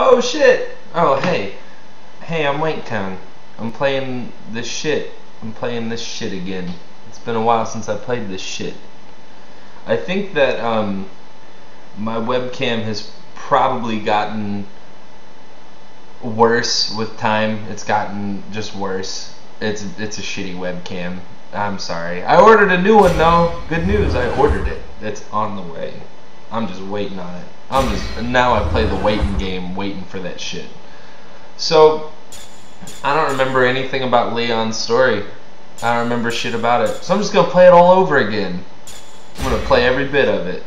Oh shit! Oh hey. Hey, I'm Wanktown. I'm playing this shit. I'm playing this shit again. It's been a while since I played this shit. I think that um, my webcam has probably gotten worse with time. It's gotten just worse. It's it's a shitty webcam. I'm sorry. I ordered a new one though. Good news. I ordered it. It's on the way. I'm just waiting on it. I'm just now I play the waiting game, waiting for that shit. So I don't remember anything about Leon's story. I don't remember shit about it. So I'm just gonna play it all over again. I'm gonna play every bit of it.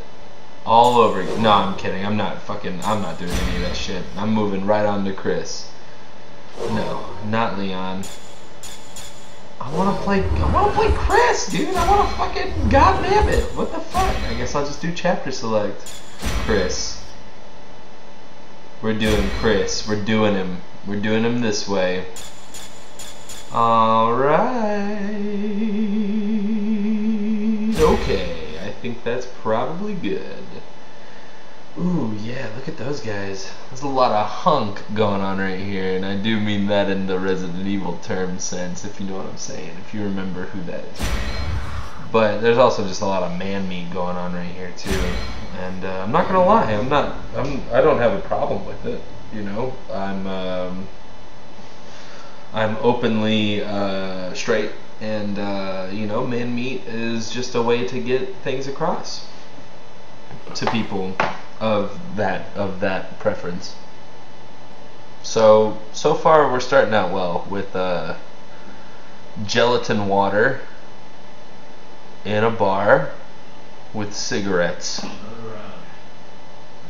All over again. No, I'm kidding. I'm not fucking I'm not doing any of that shit. I'm moving right on to Chris. No, not Leon. I wanna play I wanna play Chris, dude. I wanna fucking goddamn it. What the fuck? I guess I'll just do chapter select. Chris. We're doing Chris. We're doing him. We're doing him this way. Alright. Okay, I think that's probably good. Ooh, yeah, look at those guys. There's a lot of hunk going on right here, and I do mean that in the Resident Evil term sense, if you know what I'm saying, if you remember who that is. But there's also just a lot of man meat going on right here too, and uh, I'm not gonna lie, I'm not, I'm, I don't have a problem with it. You know, I'm, um, I'm openly uh, straight, and uh, you know, man meat is just a way to get things across to people of that of that preference. So so far we're starting out well with uh, gelatin water in a bar with cigarettes.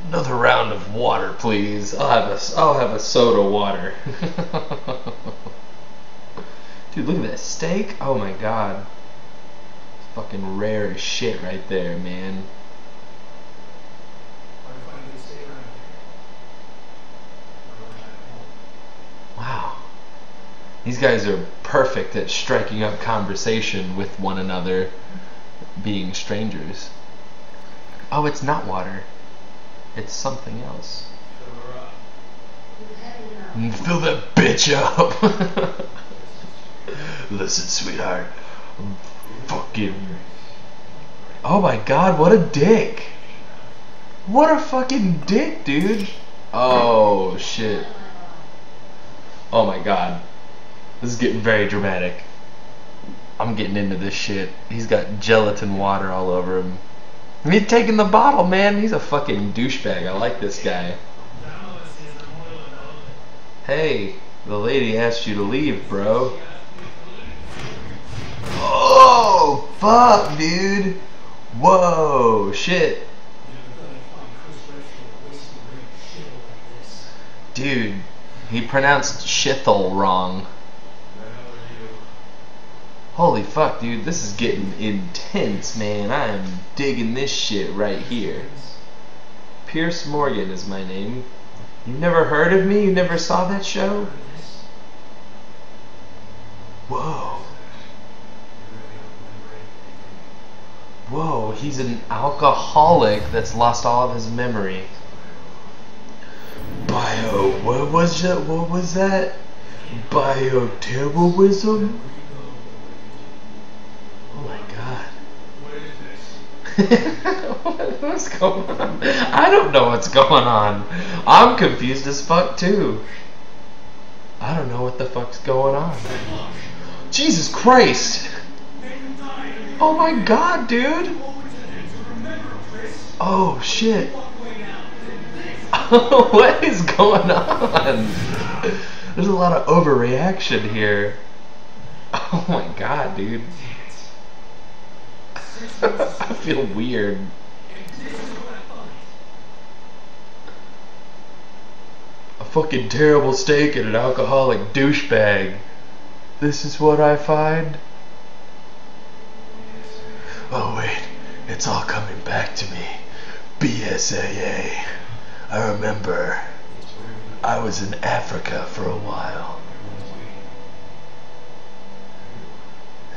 Another round of water, please. I'll have a I'll have a soda water. Dude, look at that steak. Oh my god. It's fucking rare as shit right there, man. Wow. These guys are perfect at striking up conversation with one another, being strangers. Oh, it's not water. It's something else. Fill that bitch up! Listen, sweetheart. Fucking. Oh my god, what a dick! What a fucking dick, dude! Oh, shit. Oh my god. This is getting very dramatic. I'm getting into this shit. He's got gelatin water all over him. And he's taking the bottle, man. He's a fucking douchebag. I like this guy. Hey, the lady asked you to leave, bro. Oh, fuck, dude. Whoa, shit. Dude, he pronounced shithole wrong. Holy fuck, dude, this is getting intense, man. I am digging this shit right here. Piers Morgan is my name. You never heard of me? You never saw that show? Whoa. Whoa, he's an alcoholic that's lost all of his memory. Bio, what was that? What was that? Bioterrorism? Oh my god. what's going on? I don't know what's going on. I'm confused as fuck too. I don't know what the fuck's going on. Jesus Christ! Oh my god, dude! Oh shit! what is going on? There's a lot of overreaction here. Oh my god, dude. I feel weird. A fucking terrible steak and an alcoholic douchebag. This is what I find? Oh wait, it's all coming back to me. BSAA. I remember I was in Africa for a while.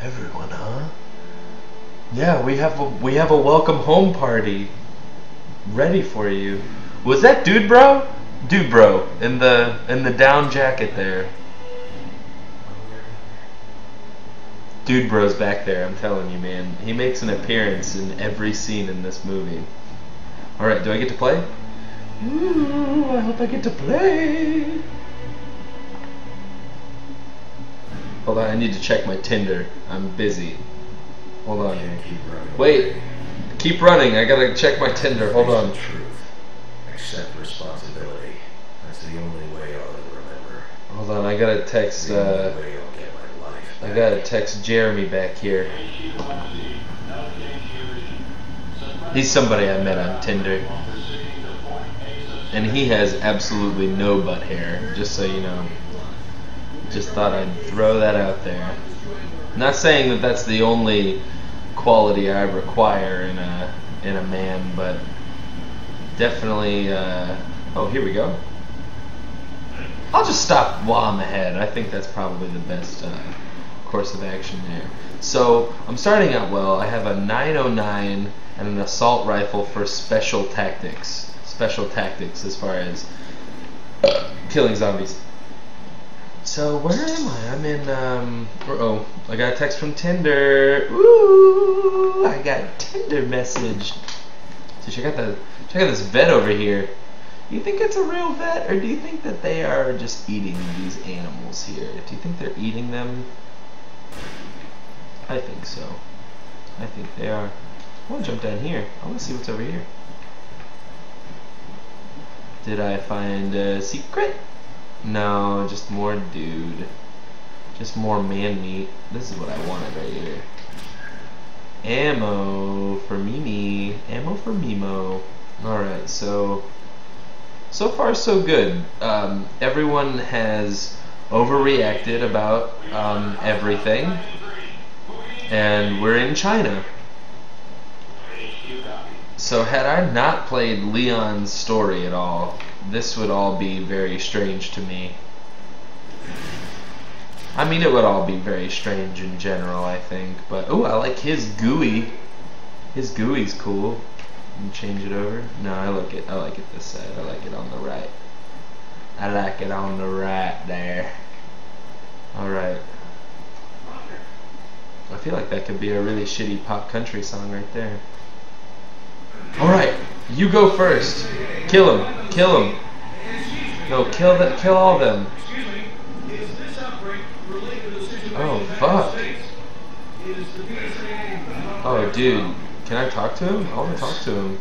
Everyone, huh? Yeah, we have a we have a welcome home party ready for you. Was that dude, bro? Dude, bro, in the in the down jacket there. Dude, bro's back there. I'm telling you, man. He makes an appearance in every scene in this movie. All right, do I get to play? Ooh, I hope I get to play. Hold on, I need to check my Tinder. I'm busy. Hold on. Wait, keep running. I gotta check my Tinder. Hold on. Truth. Accept responsibility. That's the only way I'll ever remember. Hold on, I gotta text. The Uh, way I'll get my life I gotta text Jeremy back here. He's somebody I met on Tinder. And he has absolutely no butt hair, just so you know. Just thought I'd throw that out there. Not saying that that's the only quality I require in a in a man, but definitely. Uh, oh, here we go. I'll just stop while I'm ahead. I think that's probably the best uh, course of action there. So I'm starting out well. I have a 909 and an assault rifle for special tactics. Special tactics as far as killing zombies. So where am I? I'm in. Um, oh, I got a text from Tinder. Ooh, I got a Tinder message. So check out the check out this vet over here. Do you think it's a real vet, or do you think that they are just eating these animals here? Do you think they're eating them? I think so. I think they are. I want to jump down here. I want to see what's over here. Did I find a secret? No, just more dude. Just more man meat. This is what I wanted right here. Ammo for Mimi. Ammo for Mimo. Alright, so so far so good. Um, everyone has overreacted about um, everything, and we're in China. So had I not played Leon's story at all, this would all be very strange to me. I mean, it would all be very strange in general, I think. But oh, I like his GUI. His GUI's cool. Change it over. No, I like it. I like it this side. I like it on the right. I like it on the right there. All right. I feel like that could be a really shitty pop country song right there. All right, you go first. Kill him. Kill him. No, kill the, Kill all of them. Oh fuck. Oh dude, can I talk to him? I want to talk to him.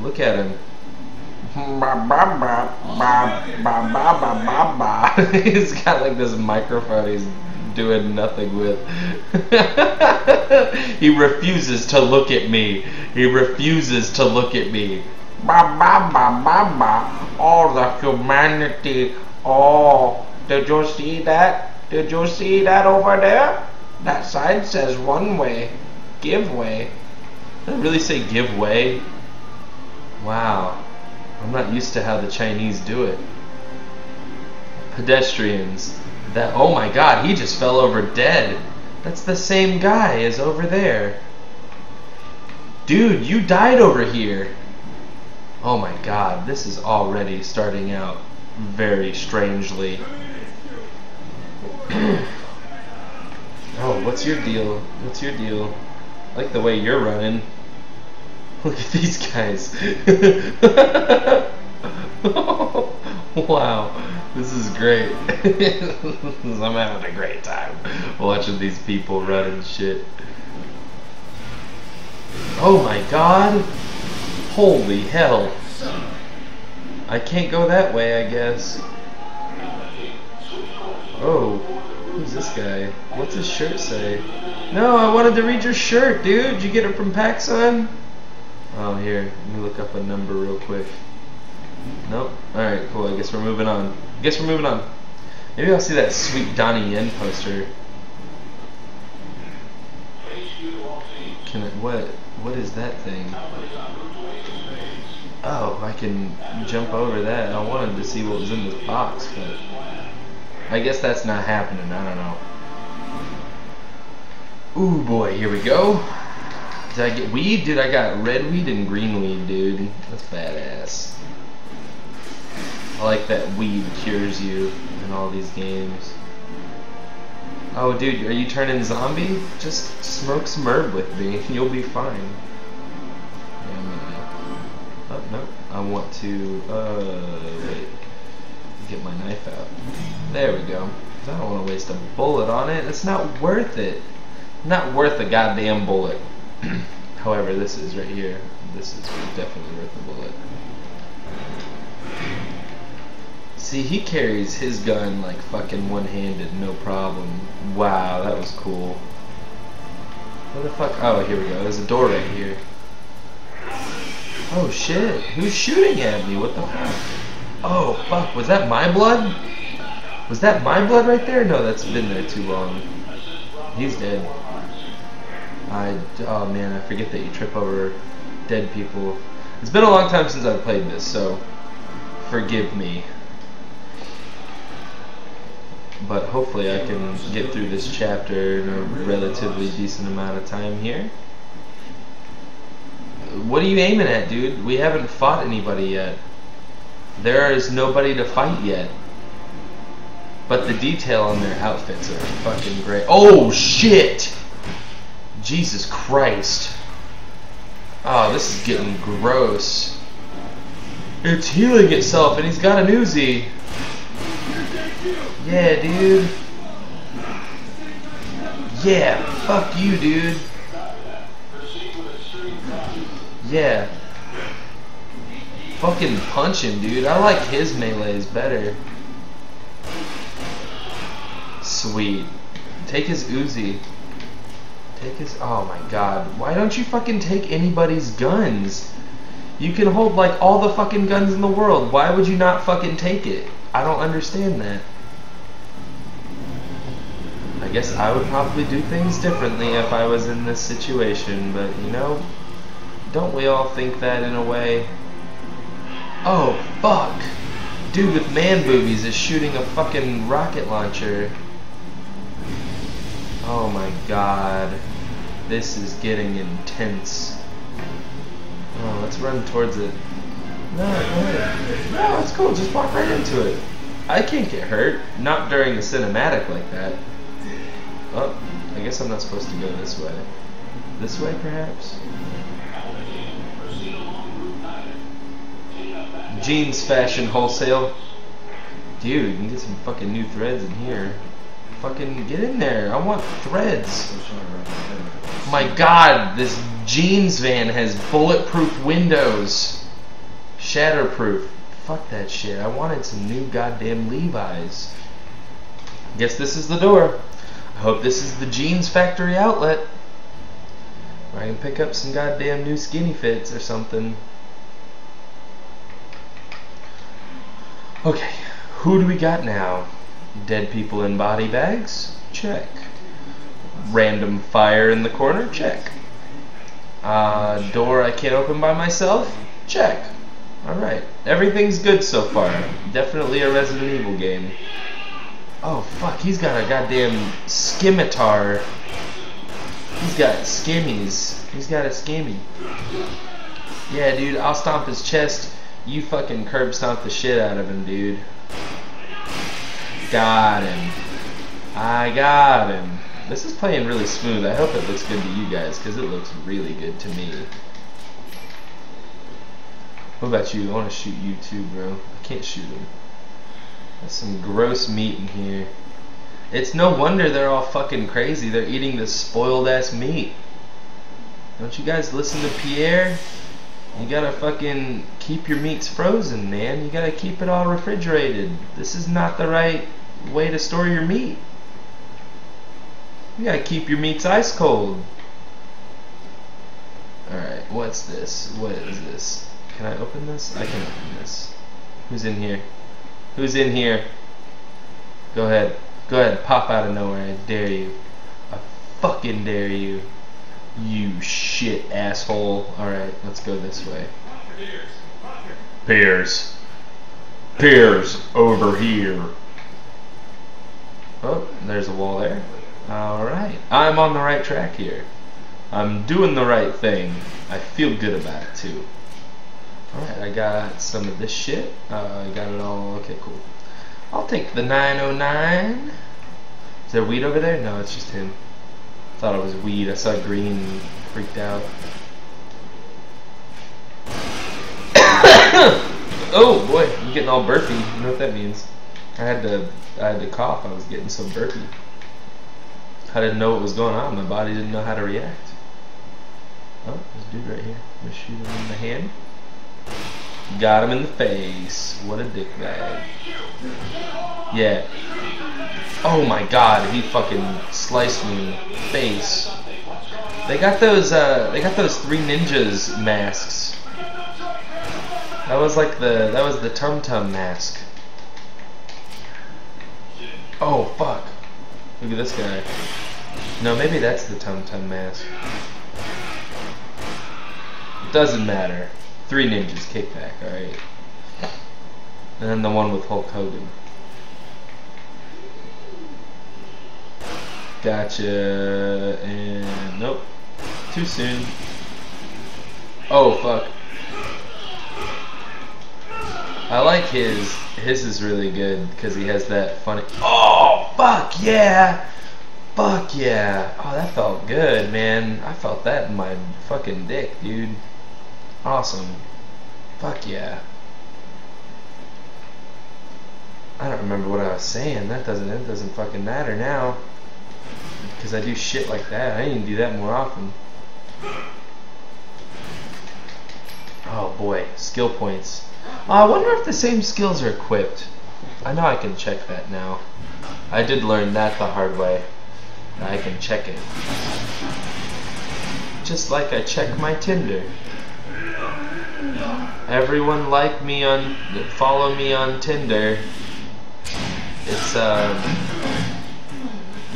Look at him. he's got like this microphone he's doing nothing with. he refuses to look at me. He refuses to look at me. Ba ba ba ba ba. All the humanity. Oh, did you see that? Did you see that over there? That sign says one way. Give way. Did it really say give way? Wow. I'm not used to how the Chinese do it. Pedestrians. That oh my god, he just fell over dead. That's the same guy as over there. Dude, you died over here. Oh my god, this is already starting out very strangely. oh, what's your deal? What's your deal? I like the way you're running. Look at these guys. wow, this is great. I'm having a great time watching these people run and shit. Oh my god! Holy hell! I can't go that way, I guess. Oh, who's this guy? What's his shirt say? No, I wanted to read your shirt, dude. Did you get it from PacSun? Oh, here. Let me look up a number real quick. Nope. Alright, cool. I guess we're moving on. I guess we're moving on. Maybe I'll see that sweet Donnie Yen poster. Can I, what? What is that thing? Oh, I can jump over that. I wanted to see what was in this box, but I guess that's not happening. I don't know. Ooh boy, here we go. Did I get weed? Dude, I got red weed and green weed, dude. That's badass. I like that weed cures you in all these games. Oh, dude, are you turning zombie? Just smoke some herb with me. You'll be fine. Yeah, I'm gonna... Oh, no. I want to... Uh, wait. Get my knife out. There we go. I don't want to waste a bullet on it. It's not worth it. Not worth a goddamn bullet. However, this is right here. This is definitely worth the bullet. See, he carries his gun like fucking one-handed, no problem. Wow, that was cool. Where the fuck? Oh, here we go. There's a door right here. Oh shit, who's shooting at me? What the fuck? Oh fuck, was that my blood? Was that my blood right there? No, that's been there too long. He's dead. I, oh man, I forget that you trip over dead people. It's been a long time since I've played this, so forgive me. But hopefully I can get through this chapter in a relatively decent amount of time here. What are you aiming at, dude? We haven't fought anybody yet. There is nobody to fight yet. But the detail on their outfits are fucking great. Oh, shit! Jesus Christ. Oh, this is getting gross. It's healing itself, and he's got an Uzi. Yeah, dude. Yeah, fuck you, dude. Yeah. Fucking punch him, dude. I like his melees better. Sweet. Take his Uzi. Take his... Oh my god. Why don't you fucking take anybody's guns? You can hold like all the fucking guns in the world. Why would you not fucking take it? I don't understand that. Guess I would probably do things differently if I was in this situation, but you know, don't we all think that in a way? Oh, fuck! Dude with man boobies is shooting a fucking rocket launcher. Oh my god. This is getting intense. Oh, let's run towards it. No. No, it's cool. Just walk right into it. I can't get hurt. Not during a cinematic like that. Oh, I guess I'm not supposed to go this way. This way, perhaps? Jeans Fashion Wholesale. Dude, you can get some fucking new threads in here. Fucking get in there. I want threads. My god, this jeans van has bulletproof windows. Shatterproof. Fuck that shit. I wanted some new goddamn Levi's. Guess this is the door. Hope this is the jeans factory outlet. Where I can pick up some goddamn new skinny fits or something. Okay, who do we got now? Dead people in body bags? Check. Random fire in the corner? Check. Uh, door I can't open by myself? Check. Alright. Everything's good so far. Definitely a Resident Evil game. Oh, fuck. He's got a goddamn scimitar. He's got skimmies. He's got a skimmy. Yeah, dude. I'll stomp his chest. You fucking curb stomp the shit out of him, dude. Got him. I got him. This is playing really smooth. I hope it looks good to you guys, because it looks really good to me. What about you? I want to shoot you too, bro. I can't shoot him. There's some gross meat in here. It's no wonder they're all fucking crazy. They're eating this spoiled ass meat. Don't you guys listen to Pierre? You gotta fucking keep your meats frozen, man. You gotta keep it all refrigerated. This is not the right way to store your meat. You gotta keep your meats ice cold. Alright, what's this? What is this? Can I open this? I can open this. Who's in here? Who's in here? Go ahead. Go ahead. Pop out of nowhere. I dare you. I fucking dare you. You shit asshole. Alright, let's go this way. Piers. Piers over here. Oh, there's a wall there. Alright. I'm on the right track here. I'm doing the right thing. I feel good about it too. Alright, I got some of this shit. Uh, I got it all. Okay, cool. I'll take the 909. Is there weed over there? No, it's just him. Thought it was weed. I saw green and freaked out. oh boy, I'm getting all burpy. You know what that means? I had to I had to cough. I was getting so burpy. I didn't know what was going on. My body didn't know how to react. Oh, this dude right here. I'm gonna shoot him in the hand. Got him in the face. What a dickbag. Yeah. Oh my god, he fucking sliced me in the face. They got those uh they got those three ninjas masks. That was like the that was the Tum Tum mask. Oh fuck. Look at this guy. No, maybe that's the Tum Tum mask. It doesn't matter. Three ninjas kickback, alright. And then the one with Hulk Hogan. Gotcha. And nope. Too soon. Oh fuck. I like his. His is really good because he has that funny. Oh fuck yeah! Fuck yeah! Oh, that felt good, man. I felt that in my fucking dick, dude. Awesome. Fuck yeah. I don't remember what I was saying. That doesn't. Doesn't fucking matter now. Because I do shit like that. I need to do that more often. Oh boy, skill points. Uh, I wonder if the same skills are equipped. I know I can check that now. I did learn that the hard way. I can check it. Just like I check my Tinder. Everyone like me on, follow me on Tinder. It's, uh,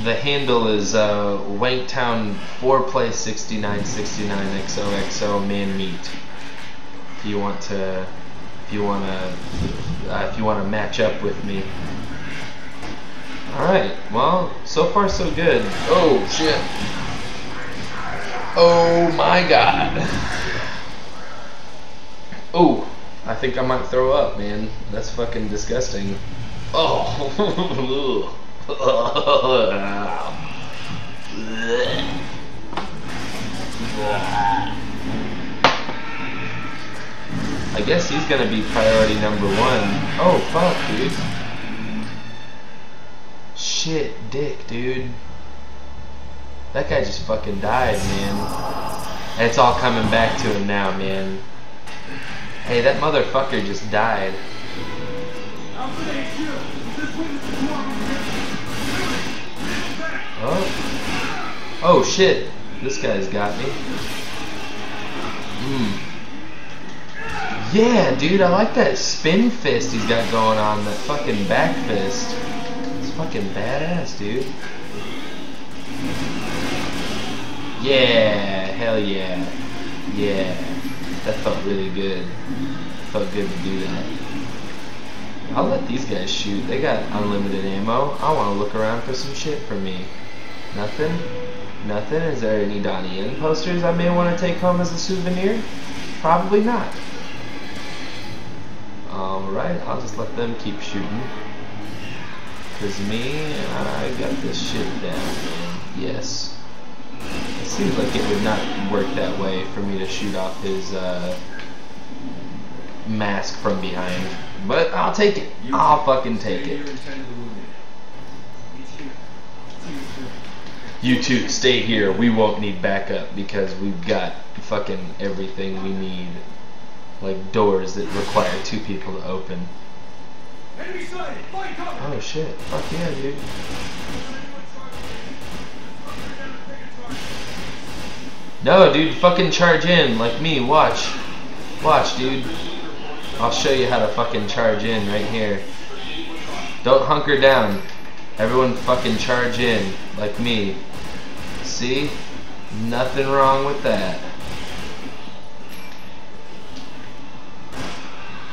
the handle is, uh, Wanktown 4play6969 XOXO man meat. If you want to if you want to uh, if you want to match up with me. All right. Well, so far so good. Oh shit. Oh my god. Oh, I think I might throw up, man. That's fucking disgusting. Oh. I guess he's gonna be priority number one. Oh, fuck, dude. Shit, dick, dude. That guy just fucking died, man. And it's all coming back to him now, man. Hey, that motherfucker just died. Oh. Oh, shit. This guy's got me. Hmm. Yeah, dude, I like that spin fist he's got going on, that fucking back fist. It's fucking badass, dude. Yeah, hell yeah. Yeah. That felt really good. Felt good to do that. I'll let these guys shoot. They got unlimited ammo. I want to look around for some shit for me. Nothing? Nothing? Is there any Donnie Yen posters I may want to take home as a souvenir? Probably not. Alright, I'll just let them keep shooting. Cause me, I got this shit down. Yes. It seems like it would not work that way for me to shoot off his, uh, mask from behind. But I'll take it. I'll fucking take it. You two, stay here. We won't need backup because we've got fucking everything we need like doors that require two people to open. Oh shit. Fuck yeah, dude. No, dude, fucking charge in like me. Watch. Watch, dude. I'll show you how to fucking charge in right here. Don't hunker down. Everyone fucking charge in like me. See? Nothing wrong with that.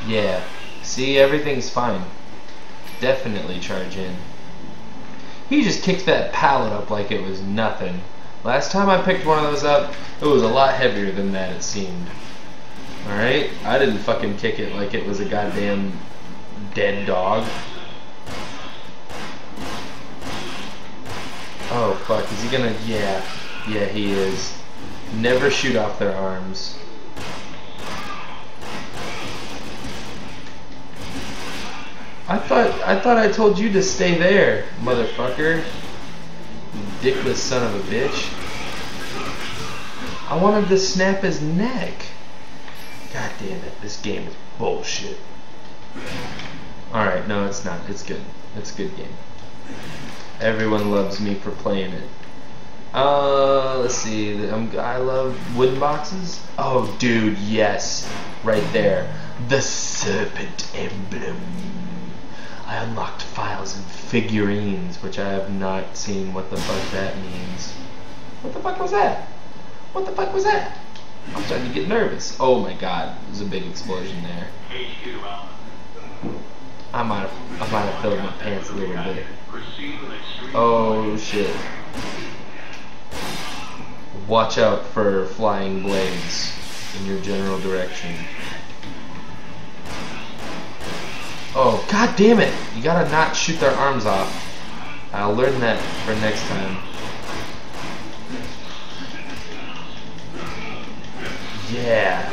Yeah. See, everything's fine. Definitely charge in. He just kicked that pallet up like it was nothing. Last time I picked one of those up, it was a lot heavier than that, it seemed. Alright? I didn't fucking kick it like it was a goddamn dead dog. Oh fuck, is he gonna yeah. Yeah he is. Never shoot off their arms. I thought I thought I told you to stay there, motherfucker. Dickless son of a bitch. I wanted to snap his neck. God damn it, this game is bullshit. Alright, no it's not. It's good. It's a good game. Everyone loves me for playing it. Uh, let's see. I'm, I love wooden boxes. Oh, dude, yes. Right there. The Serpent Emblem. I unlocked files and figurines, which I have not seen what the fuck that means. What the fuck was that? What the fuck was that? I'm starting to get nervous. Oh my god, there's a big explosion there. I might have, I might have filled my pants a little bit. Oh shit. Watch out for flying blades in your general direction. Oh, god damn it! You gotta not shoot their arms off. I'll learn that for next time. Yeah.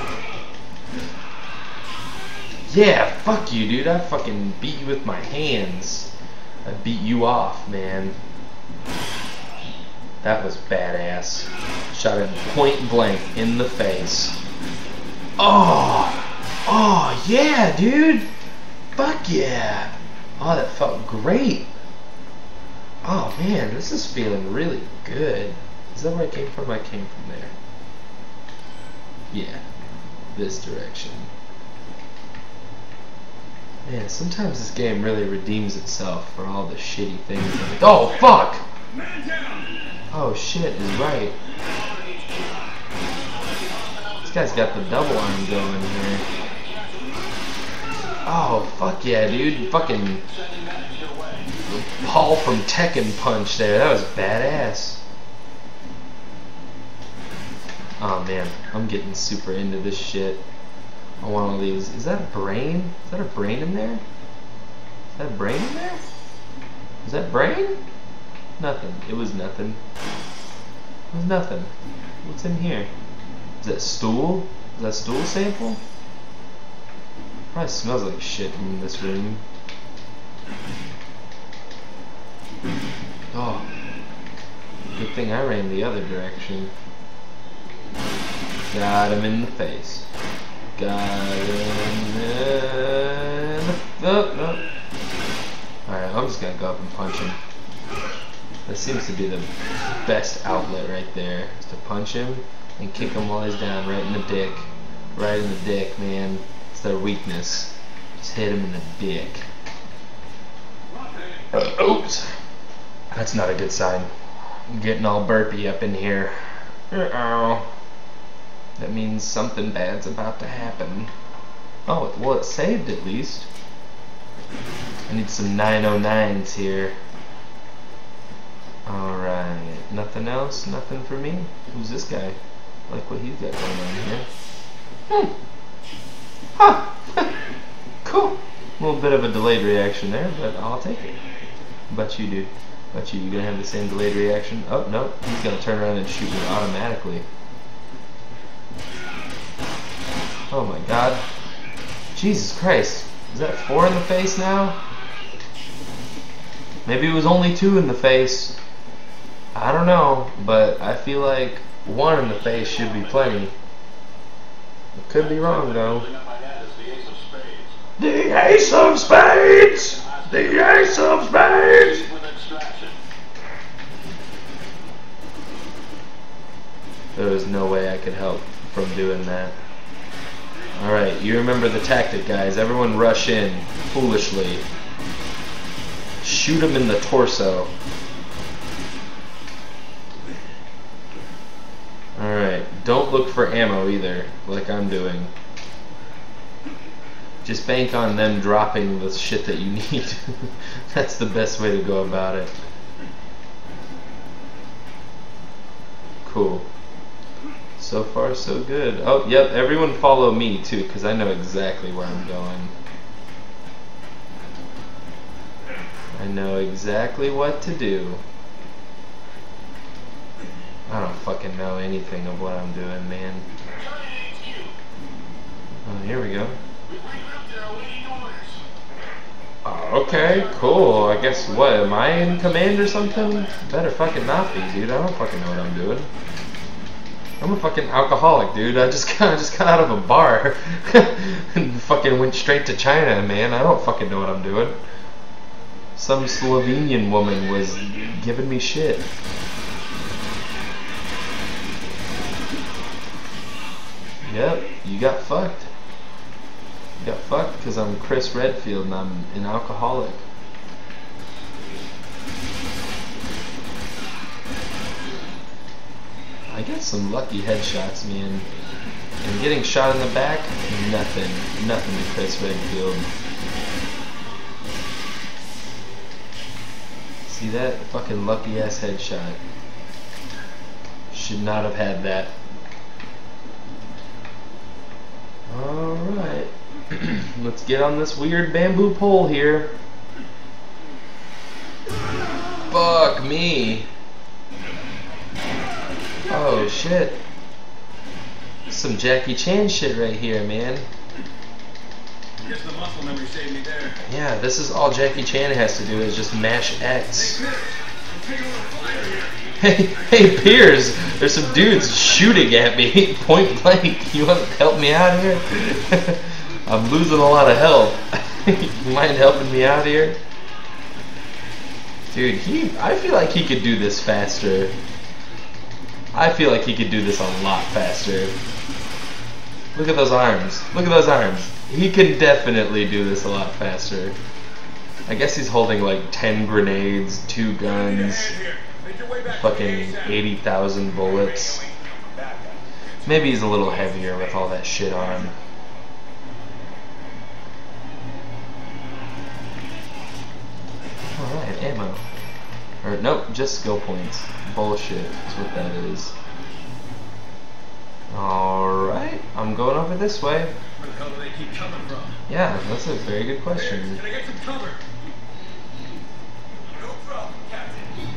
Yeah, fuck you, dude. I fucking beat you with my hands. I beat you off, man. That was badass. Shot him point blank in the face. Oh! Oh, yeah, dude! Fuck yeah! Oh, that felt great. Oh man, this is feeling really good. Is that where I came from? I came from there. Yeah, this direction. Man, sometimes this game really redeems itself for all the shitty things. That oh fuck! Oh shit is right. This guy's got the double arm going here. Oh, fuck yeah, dude. Fucking Paul from Tekken Punch there. That was badass. Oh man, I'm getting super into this shit. I want all these. Is that a brain? Is that a brain in there? Is that a brain in there? Is that brain? Nothing. It was nothing. It was nothing. What's in here? Is that stool? Is that stool sample? Probably smells like shit in this room. Oh. Good thing I ran the other direction. Got him in the face. Got him in the... Oh, no. Alright, I'm just gonna go up and punch him. That seems to be the best outlet right there. Is to punch him and kick him while he's down right in the dick. Right in the dick, man their weakness. Just hit him in the dick. Uh, oops. That's not a good sign. I'm getting all burpy up in here. Uh-oh. That means something bad's about to happen. Oh, well it saved at least. I need some 909s here. Alright, nothing else? Nothing for me? Who's this guy? like what he's got going on here. Hmm. Cool. A little bit of a delayed reaction there, but I'll take it. But you do. But you, you gonna have the same delayed reaction? Oh, no. He's gonna turn around and shoot me automatically. Oh my god. Jesus Christ. Is that four in the face now? Maybe it was only two in the face. I don't know, but I feel like one in the face should be plenty. Could be wrong though. The Ace of Spades! The Ace of Spades! There was no way I could help from doing that. Alright, you remember the tactic, guys. Everyone rush in, foolishly. Shoot him in the torso. Alright, don't look for ammo either, like I'm doing. Just bank on them dropping the shit that you need. That's the best way to go about it. Cool. So far, so good. Oh, yep, everyone follow me, too, because I know exactly where I'm going. I know exactly what to do. I don't fucking know anything of what I'm doing, man. Oh, here we go. Oh, okay, cool. I guess what? Am I in command or something? Better fucking not be, dude. I don't fucking know what I'm doing. I'm a fucking alcoholic, dude. I just got, I just got out of a bar and fucking went straight to China, man. I don't fucking know what I'm doing. Some Slovenian woman was giving me shit. Yep, you got fucked. You got fucked because I'm Chris Redfield and I'm an alcoholic. I got some lucky headshots, man. And getting shot in the back, nothing. Nothing to Chris Redfield. See that? Fucking lucky ass headshot. Should not have had that. Alright. Let's get on this weird bamboo pole here. Fuck me. Oh shit. Some Jackie Chan shit right here, man. Guess the muscle memory saved me there. Yeah, this is all Jackie Chan has to do is just mash X. Hey, hey, Piers, there's some dudes shooting at me point blank. You want to help me out here? I'm losing a lot of health. you mind helping me out here? Dude, he, I feel like he could do this faster. I feel like he could do this a lot faster. Look at those arms. Look at those arms. He can definitely do this a lot faster. I guess he's holding like 10 grenades, two guns, fucking 80,000 bullets. Maybe he's a little heavier with all that shit on. him. Alright, ammo. Or, nope, just skill points. Bullshit is what that is. Alright, I'm going over this way. Yeah, that's a very good question. Can I get some cover? No problem, Captain.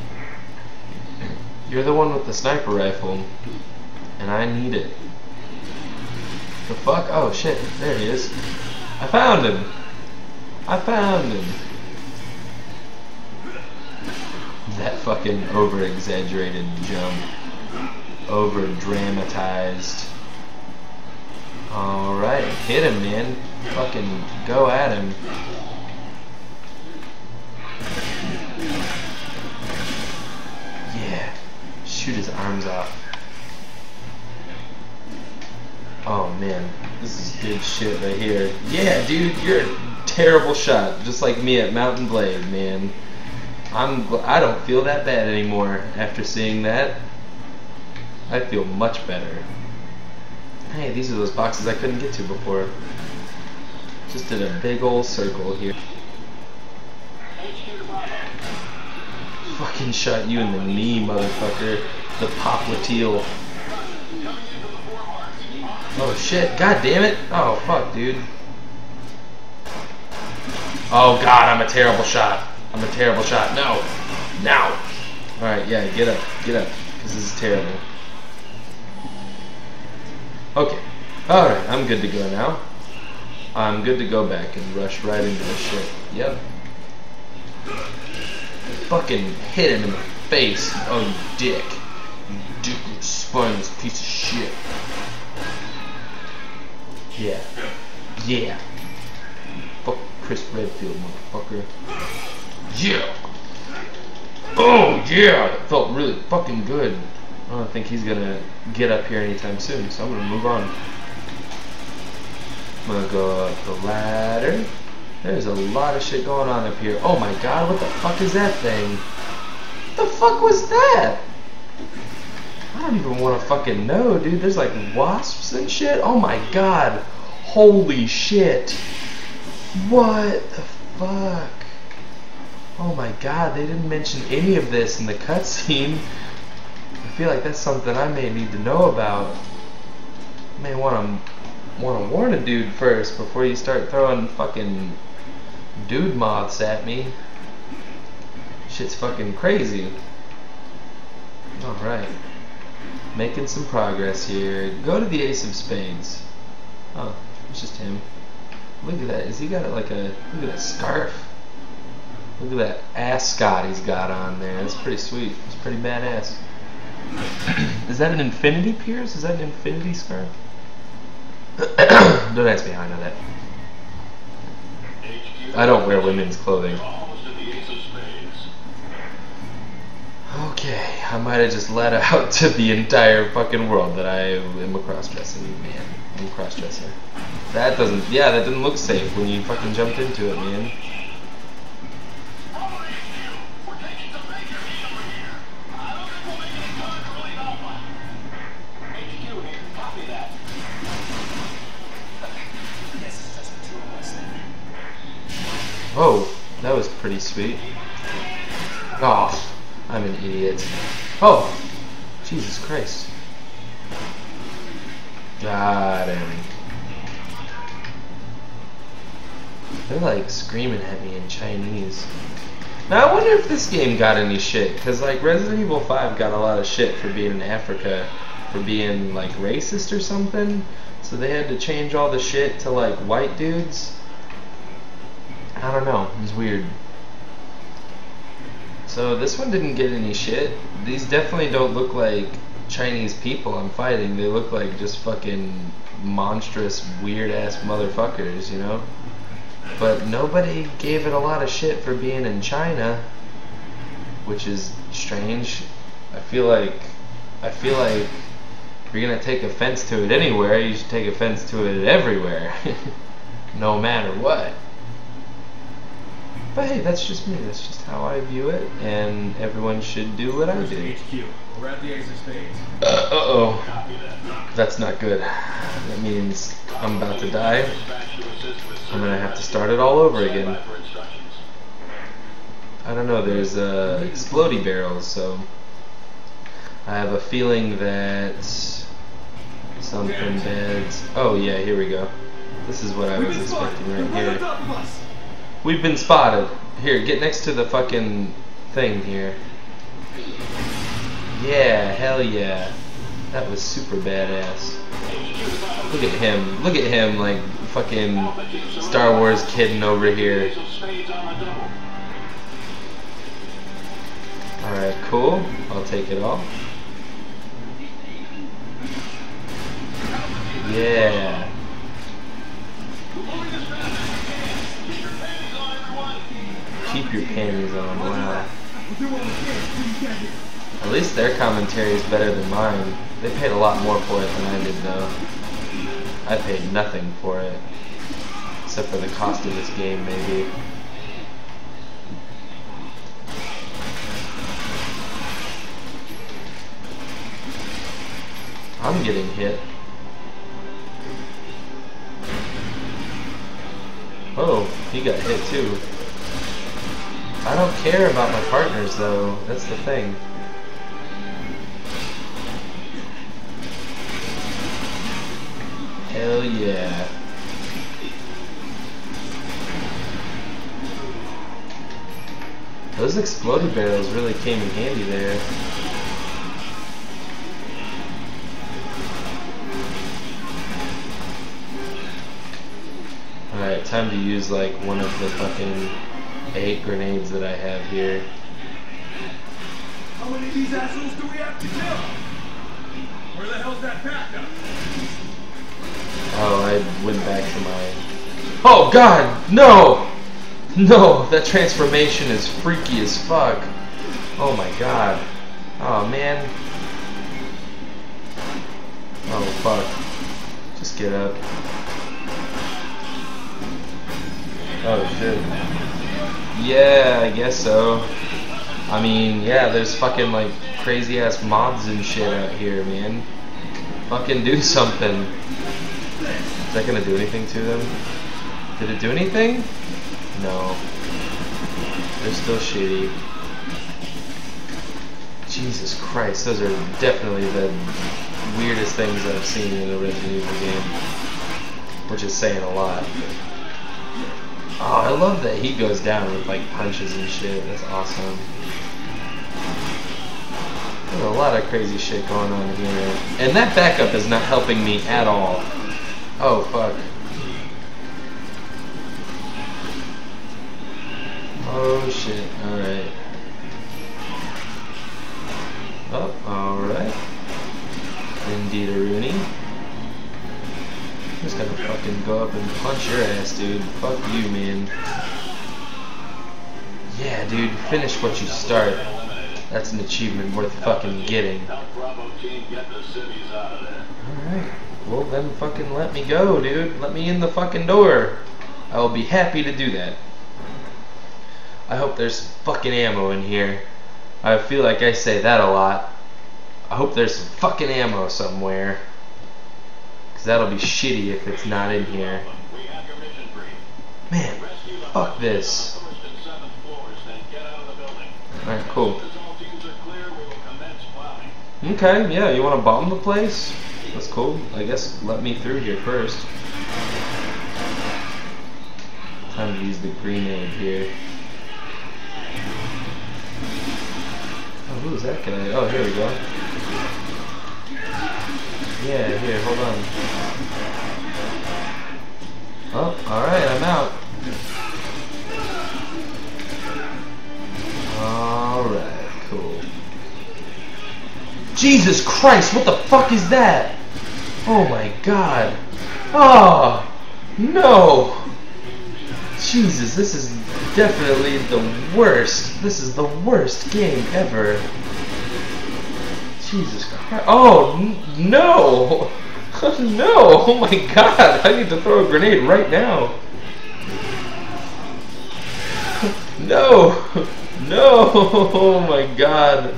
You're the one with the sniper rifle, and I need it. The fuck? Oh shit, there he is. I found him! I found him! That fucking over exaggerated jump. Over dramatized. Alright, hit him, man. Fucking go at him. His arms off. Oh man, this is good shit right here. Yeah, dude, you're a terrible shot, just like me at Mount & Blade, man. I'm I don't feel that bad anymore after seeing that. I feel much better. Hey, these are those boxes I couldn't get to before. Just did a big old circle here. Fucking shot you in the knee, motherfucker. The popliteal. Oh shit, god damn it. Oh fuck, dude. Oh god, I'm a terrible shot. I'm a terrible shot. No. Now. Alright, yeah, get up. Get up. Because this is terrible. Okay. Alright, I'm good to go now. I'm good to go back and rush right into this shit. Yep. Fucking hit him in the face. Oh, dick. Dickless, spineless piece of shit. Yeah. Yeah. Fuck Chris Redfield, motherfucker. Yeah. Oh, yeah. It felt really fucking good. I don't think he's gonna get up here anytime soon, so I'm gonna move on. I'm gonna go up the ladder. There's a lot of shit going on up here. Oh my god, what the fuck is that thing? What the fuck was that? Don't even want to fucking know, dude. There's like wasps and shit. Oh my god. Holy shit. What the fuck? Oh my god, they didn't mention any of this in the cutscene. I feel like that's something I may need to know about. I may want to want to warn a dude first before you start throwing fucking dude moths at me. Shit's fucking crazy. Alright. Making some progress here. Go to the Ace of Spades. Oh, it's just him. Look at that. Is he got like a look at that scarf? Look at that ascot he's got on there. That's pretty sweet. It's pretty badass. Is that an infinity pierce? Is that an infinity scarf? don't ask me how I know that. I don't wear women's clothing. Okay, I might have just let out to the entire fucking world that I am a cross-dressing man. I'm a cross-dresser. That doesn't, yeah, that didn't look safe when you fucking jumped into it, man. Oh, that was pretty sweet. Oh, I'm an idiot. Oh, Jesus Christ. Got him. They're like screaming at me in Chinese. Now I wonder if this game got any shit, cause like Resident Evil 5 got a lot of shit for being in Africa, for being like racist or something. So they had to change all the shit to like white dudes. I don't know. It was weird. So this one didn't get any shit. These definitely don't look like Chinese people I'm fighting. They look like just fucking monstrous, weird ass motherfuckers, you know? But nobody gave it a lot of shit for being in China, which is strange. I feel like I feel like if you're gonna take offense to it anywhere, you should take offense to it everywhere. no matter what. But hey, that's just me. That's just how I view it, and everyone should do what I Where's the do. HQ? We're at the of Spades. Uh oh. That's not good. That means I'm about to die. I'm gonna have to start it all over again. I don't know, there's uh, explodey barrels, so I have a feeling that something bad's. Oh yeah, here we go. This is what I was expecting right here. We've been spotted. Here, get next to the fucking thing here. Yeah, hell yeah. That was super badass. Look at him. Look at him, like, fucking Star Wars kidding over here. Alright, cool. I'll take it all. Yeah. Keep your panties on, wow. At least their commentary is better than mine. They paid a lot more for it than I did, though. I paid nothing for it. Except for the cost of this game, maybe. I'm getting hit. Oh, he got hit too. I don't care about my partners though, that's the thing. Hell yeah. Those exploding barrels really came in handy there. Time to use like one of the fucking eight grenades that I have here. How many of these assholes do we have to kill? Where the hell's that backup? Oh, I went back to my... Oh god! No! No! That transformation is freaky as fuck. Oh my god. Oh man. Oh fuck. Just get up. Oh shit. Yeah, I guess so. I mean, yeah, there's fucking like crazy ass mobs and shit out here, man. Fucking do something. Is that gonna do anything to them? Did it do anything? No. They're still shitty. Jesus Christ, those are definitely the weirdest things I've seen in a Resident Evil game, which is saying a lot. Oh, I love that he goes down with like punches and shit. That's awesome. There's a lot of crazy shit going on here. And that backup is not helping me at all. Oh, fuck. Oh, shit. Alright. Oh, alright. Indeed, a Rooney. Just gonna fucking go up and punch your ass, dude. Fuck you, man. Yeah, dude, finish what you start. That's an achievement worth fucking getting. Alright. Well, then fucking let me go, dude. Let me in the fucking door. I will be happy to do that. I hope there's fucking ammo in here. I feel like I say that a lot. I hope there's some fucking ammo somewhere. That'll be shitty if it's not in here. Man, fuck this. Alright, cool. Okay, yeah, you want to bomb the place? That's cool. I guess let me through here first. Time to use the grenade here. Oh, who's that guy? Oh, here we go. Yeah, here, hold on. Oh, alright, I'm out. Alright, cool. Jesus Christ, what the fuck is that? Oh my god. Oh, no. Jesus, this is definitely the worst. This is the worst game ever. Jesus Christ. Oh, no. no. Oh my god. I need to throw a grenade right now. no. No. Oh my god.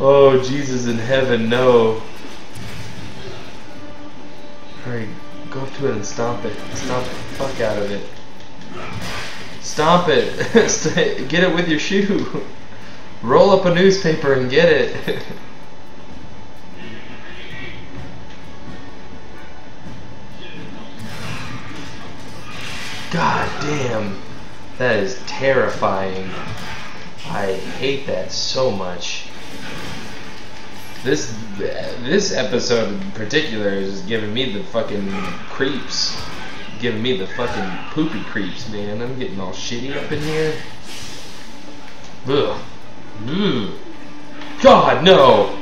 Oh, Jesus in heaven, no. Alright, go up to it and stomp it. Stomp the fuck out of it. Stomp it. get it with your shoe. Roll up a newspaper and get it. God damn. That is terrifying. I hate that so much. This this episode in particular is giving me the fucking creeps. Giving me the fucking poopy creeps, man. I'm getting all shitty up in here. Ugh. Ugh. God, no!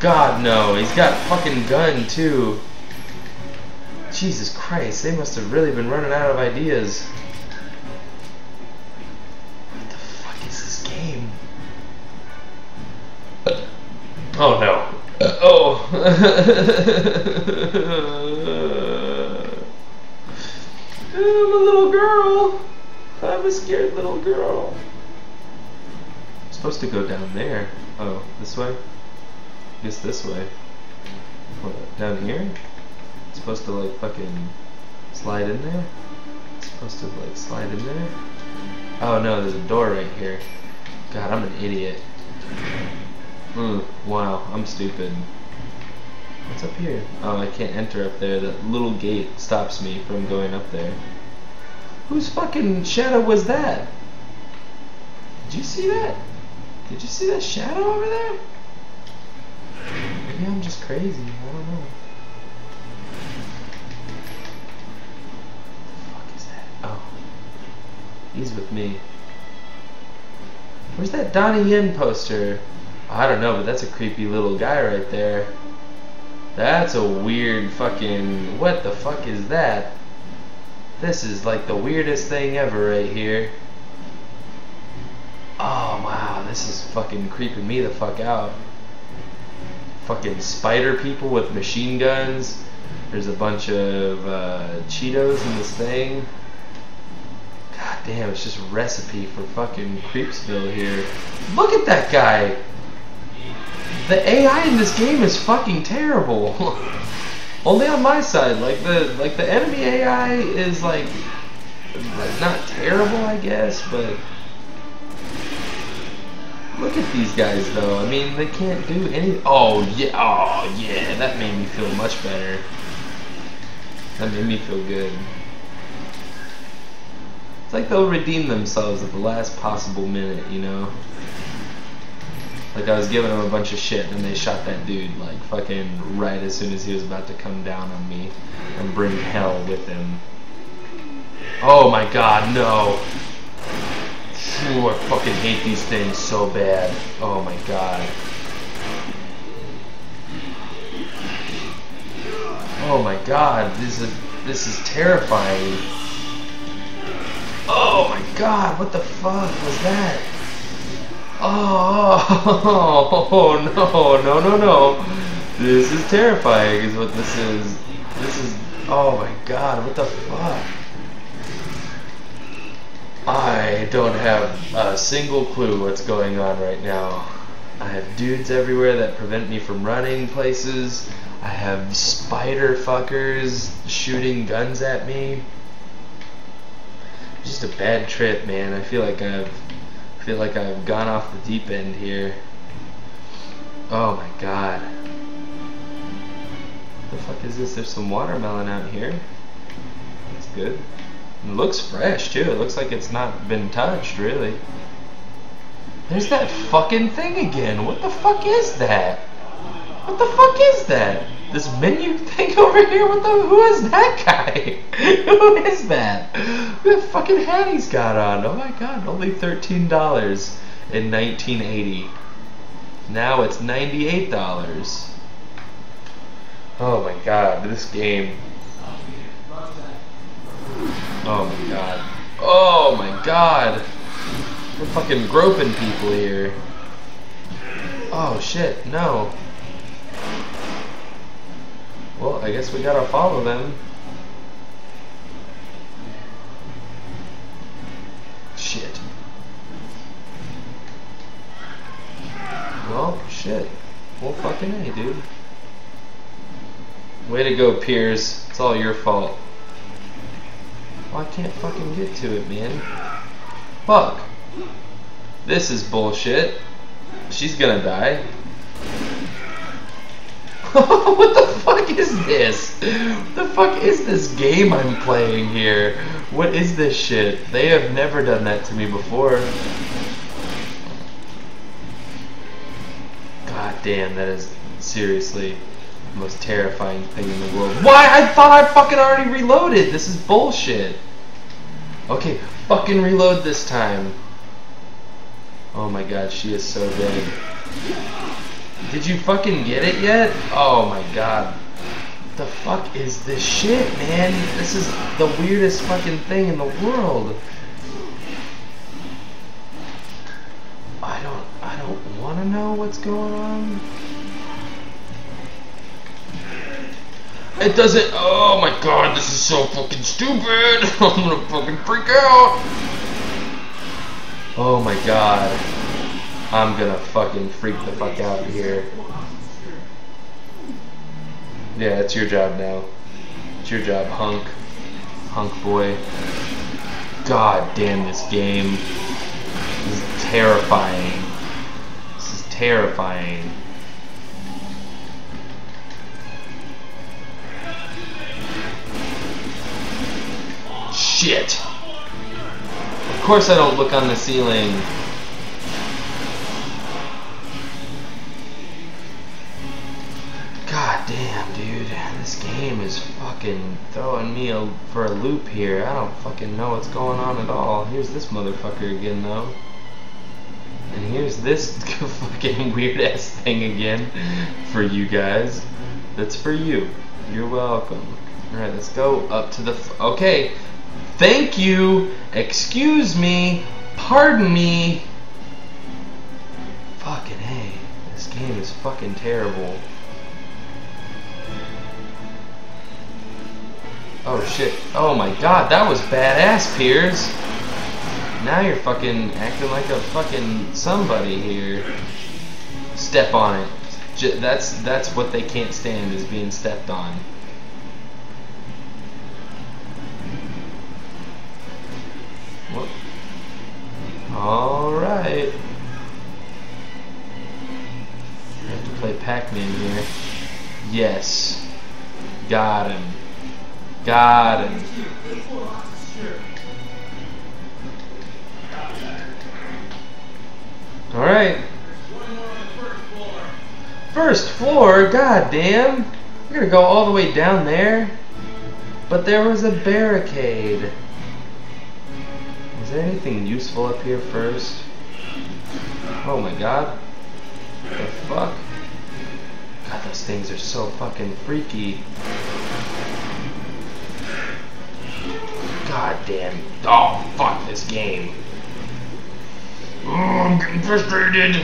God, no. He's got fucking gun, too. Jesus Christ, they must have really been running out of ideas. What the fuck is this game? Oh no. oh. I'm a little girl. I'm a scared little girl. I'm supposed to go down there. Oh, this way? I guess this way. What, down here? Supposed to like fucking slide in there? It's supposed to like slide in there? Oh no, there's a door right here. God, I'm an idiot. Mm, wow, I'm stupid. What's up here? Oh, I can't enter up there. That little gate stops me from going up there. Whose fucking shadow was that? Did you see that? Did you see that shadow over there? Maybe I'm just crazy. I don't know. He's with me. Where's that Donnie Yen poster? I don't know, but that's a creepy little guy right there. That's a weird fucking... What the fuck is that? This is like the weirdest thing ever right here. Oh wow, this is fucking creeping me the fuck out. Fucking spider people with machine guns. There's a bunch of uh, Cheetos in this thing. God damn, it's just a recipe for fucking Creepsville here. Look at that guy! The AI in this game is fucking terrible. Only on my side, like the like the enemy AI is like not terrible, I guess, but Look at these guys though. I mean, they can't do any. Oh yeah. Oh yeah. That made me feel much better. That made me feel good. It's like they'll redeem themselves at the last possible minute, you know? Like I was giving them a bunch of shit and they shot that dude like fucking right as soon as he was about to come down on me and bring hell with him. Oh my god, no. Ooh, I fucking hate these things so bad. Oh my god. Oh my god, this is this is terrifying. Oh my god, what the fuck was that? Oh, oh, no, no, no, no. This is terrifying is what this is. This is, oh my god, what the fuck? I don't have a single clue what's going on right now. I have dudes everywhere that prevent me from running places. I have spider fuckers shooting guns at me. Just a bad trip, man. I feel like I've I feel like I've gone off the deep end here. Oh my god. What the fuck is this? There's some watermelon out here. That's good. It looks fresh too. It looks like it's not been touched, really. There's that fucking thing again. What the fuck is that? What the fuck is that? This menu thing over here? What the? Who is that guy? who is that? What fucking hat he's got on? Oh my god! Only thirteen dollars in 1980. Now it's ninety-eight dollars. Oh my god! This game. Oh my god. Oh my god! We're fucking groping people here. Oh shit! No. Well, I guess we gotta follow them. Shit. Well, shit. Well, fucking A, dude. Way to go, Piers. It's all your fault. Well, I can't fucking get to it, man. Fuck. This is bullshit. She's gonna die. what the fuck is this? What the fuck is this game I'm playing here? What is this shit? They have never done that to me before. God damn, that is seriously the most terrifying thing in the world. Why? I thought I fucking already reloaded. This is bullshit. Okay, fucking reload this time. Oh my god, she is so dead. Did you fucking get it yet? Oh my god. The fuck is this shit, man? This is the weirdest fucking thing in the world. I don't I don't wanna know what's going on. It doesn't oh my god, this is so fucking stupid! I'm gonna fucking freak out! Oh my god. I'm gonna fucking freak the fuck out here. Yeah, it's your job now. It's your job, hunk. Hunk boy. God damn this game. This is terrifying. This is terrifying. Shit! Of course I don't look on the ceiling. This game is fucking throwing me a, for a loop here. I don't fucking know what's going on at all. Here's this motherfucker again, though. And here's this fucking weird ass thing again for you guys. That's for you. You're welcome. Alright, let's go up to the. okay. Thank you. Excuse me. Pardon me. Fucking hey. This game is fucking terrible. Oh shit. Oh my god, that was badass, Piers. Now you're fucking acting like a fucking somebody here. Step on it. J that's that's what they can't stand is being stepped on. What? Alright. I have to play Pac-Man here. Yes. Got him. Got him. Alright. First floor? God damn. We're gonna go all the way down there. But there was a barricade. Is there anything useful up here first? Oh my god. What The fuck? God, those things are so fucking freaky. God damn. Oh, fuck this game. Oh, I'm getting frustrated.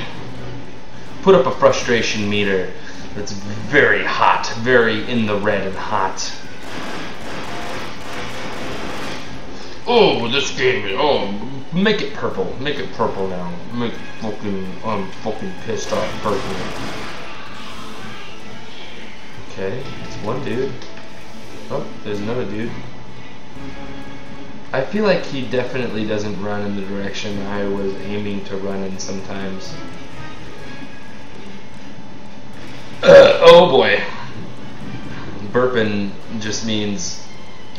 Put up a frustration meter that's very hot, very in the red and hot. Oh, this game is, oh, make it purple. Make it purple now. Make fucking, I'm fucking pissed off purple. Okay, it's one dude. Oh, there's another dude. I feel like he definitely doesn't run in the direction I was aiming to run in sometimes. Uh, oh boy. Burping just means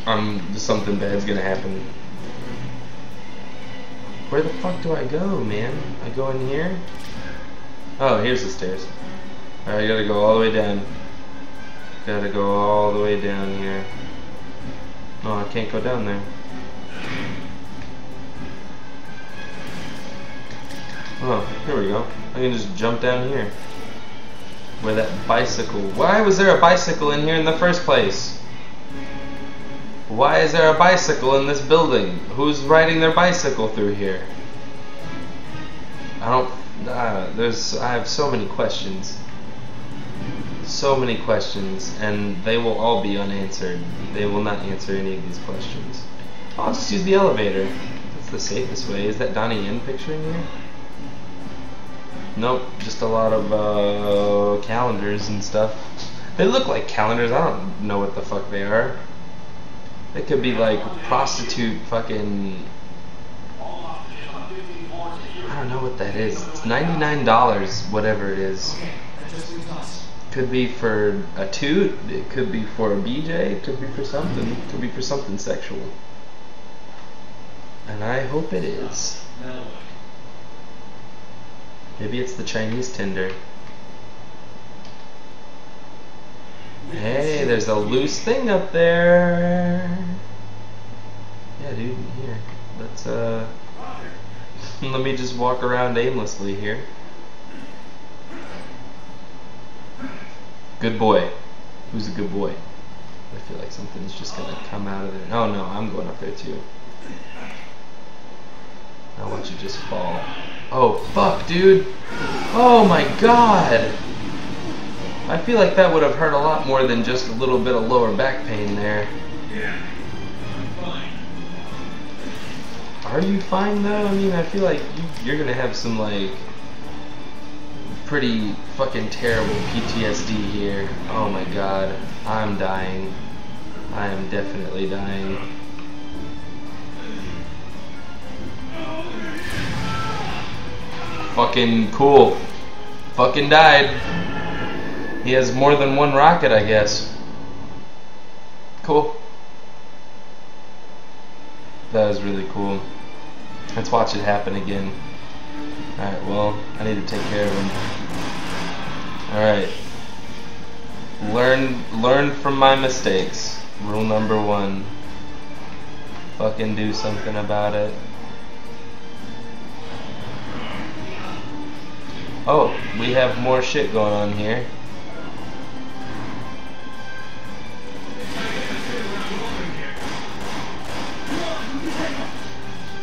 um, something bad's gonna happen. Where the fuck do I go, man? I go in here? Oh, here's the stairs. Alright, I gotta go all the way down. Gotta go all the way down here. Oh, I can't go down there. Oh, here we go. I can just jump down here. Where that bicycle... Why was there a bicycle in here in the first place? Why is there a bicycle in this building? Who's riding their bicycle through here? I don't... Uh, there's... I have so many questions. So many questions, and they will all be unanswered. They will not answer any of these questions. I'll just use the elevator. That's the safest way. Is that Donnie Yen picture in here? Nope, just a lot of uh, calendars and stuff. They look like calendars. I don't know what the fuck they are. They could be like prostitute fucking. I don't know what that is. It's $99, whatever it is. Could be for a toot, it could be for a BJ, it could be for something, it could be for something sexual. And I hope it is. Maybe it's the Chinese Tinder. Hey, there's a loose thing up there. Yeah, dude, here. Let's, uh... let me just walk around aimlessly here. Good boy. Who's a good boy? I feel like something's just gonna come out of there. Oh no, I'm going up there too. I want you to just fall. Oh, fuck, dude. Oh my god. I feel like that would have hurt a lot more than just a little bit of lower back pain there. Yeah. I'm fine. Are you fine though? I mean, I feel like you, you're gonna have some like pretty fucking terrible PTSD here. Oh my god. I'm dying. I am definitely dying. Fucking cool. Fucking died. He has more than one rocket, I guess. Cool. That was really cool. Let's watch it happen again. Alright, well, I need to take care of him. Alright. Learn learn from my mistakes. Rule number one. Fucking do something about it. Oh, we have more shit going on here.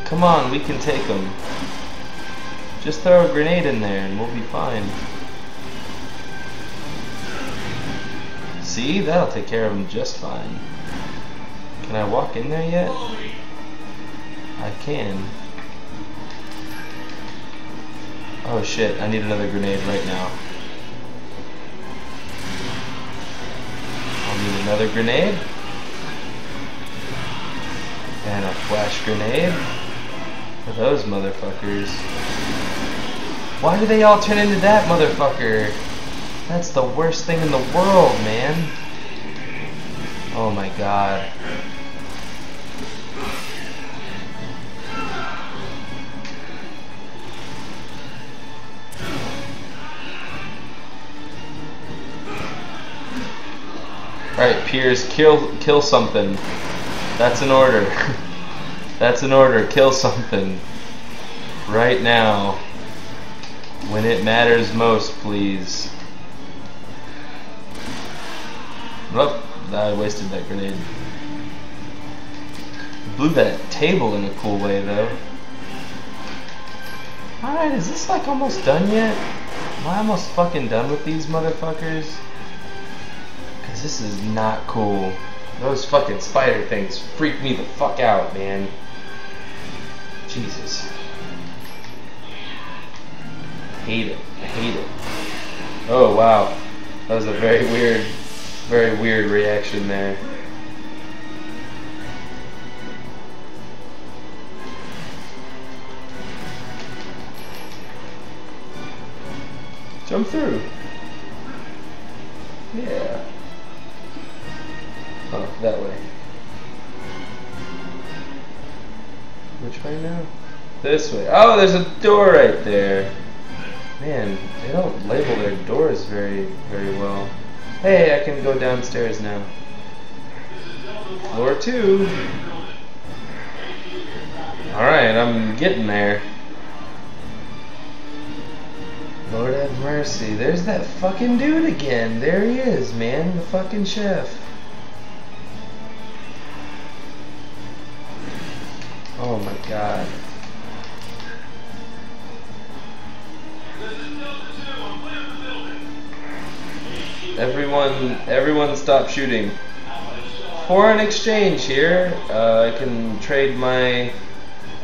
Come on, we can take them. Just throw a grenade in there and we'll be fine. See? That'll take care of them just fine. Can I walk in there yet? I can. Oh shit, I need another grenade right now. I'll need another grenade. And a flash grenade. For those motherfuckers. Why do they all turn into that motherfucker? That's the worst thing in the world, man. Oh my god. Alright, Piers, kill kill something. That's an order. That's an order. Kill something. Right now. When it matters most, please. Oh, I wasted that grenade. Blew that table in a cool way, though. Alright, is this like almost done yet? Am I almost fucking done with these motherfuckers? This is not cool. Those fucking spider things freak me the fuck out, man. Jesus. I hate it. I hate it. Oh wow. That was a very weird, very weird reaction there. Jump through. This way. Oh, there's a door right there. Man, they don't label their doors very, very well. Hey, I can go downstairs now. Floor two. Alright, I'm getting there. Lord have mercy. There's that fucking dude again. There he is, man. The fucking chef. Oh my god. Everyone, everyone stop shooting. Foreign exchange here. Uh, I can trade my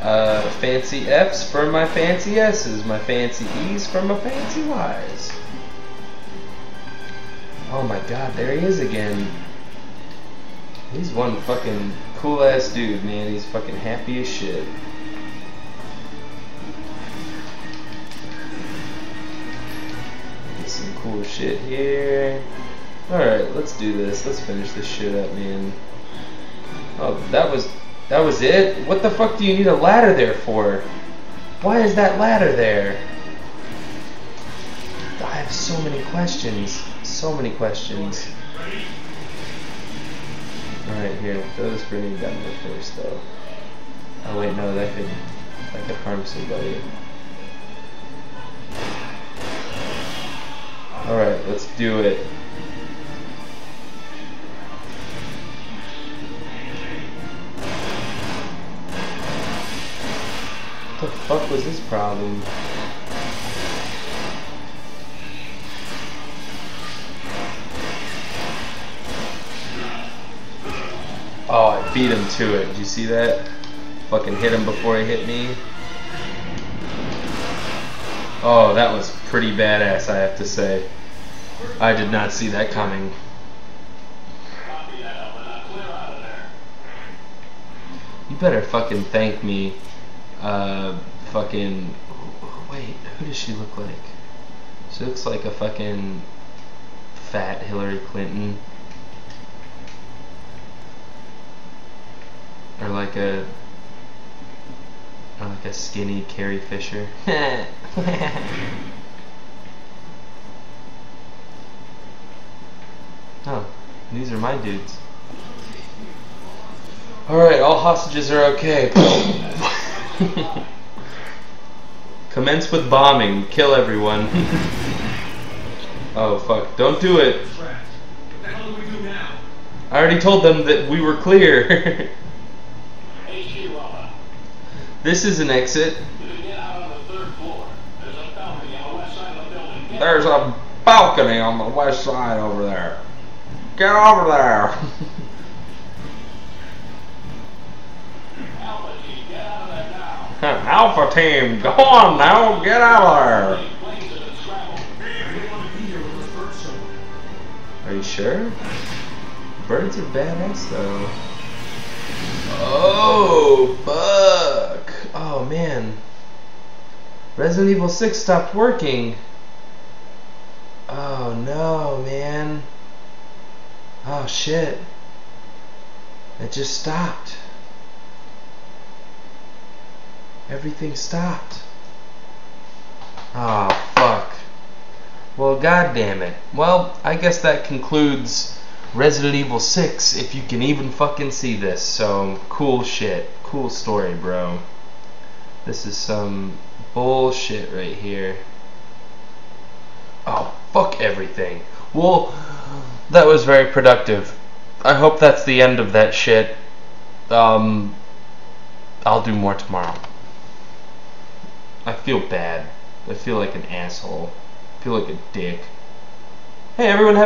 uh, fancy F's for my fancy S's, my fancy E's for my fancy Y's. Oh my god, there he is again. He's one fucking cool ass dude, man. He's fucking happy as shit. Cool shit here. Alright, let's do this. Let's finish this shit up, man. Oh, that was that was it? What the fuck do you need a ladder there for? Why is that ladder there? I have so many questions. So many questions. Alright, here. Throw this grenade down there first, though. Oh wait, no, that could that could harm somebody. Alright, let's do it. What the fuck was this problem? Oh, I beat him to it. Did you see that? Fucking hit him before he hit me. Oh, that was pretty badass, I have to say. I did not see that coming. You better fucking thank me. Uh, fucking. Wait, who does she look like? She looks like a fucking fat Hillary Clinton. Or like a. Or like a skinny Carrie Fisher. oh, these are my dudes. Alright, all hostages are okay. Commence with bombing. Kill everyone. oh, fuck. Don't do it. What the hell do we do now? I already told them that we were clear. This is an exit. You can get out on the third floor. There's a balcony on the west side of the building. Get There's a balcony on the west side over there. Get over there. Alpha team, go on now. Get out of there. Are you sure? Birds are badass though. Oh, fuck. Oh, man. Resident Evil 6 stopped working. Oh no, man. Oh shit. It just stopped. Everything stopped. Oh fuck. Well, god damn it. Well, I guess that concludes Resident Evil 6 if you can even fucking see this. So, cool shit. Cool story, bro. This is some bullshit right here. Oh, fuck everything. Well, that was very productive. I hope that's the end of that shit. Um, I'll do more tomorrow. I feel bad. I feel like an asshole. I feel like a dick. Hey, everyone have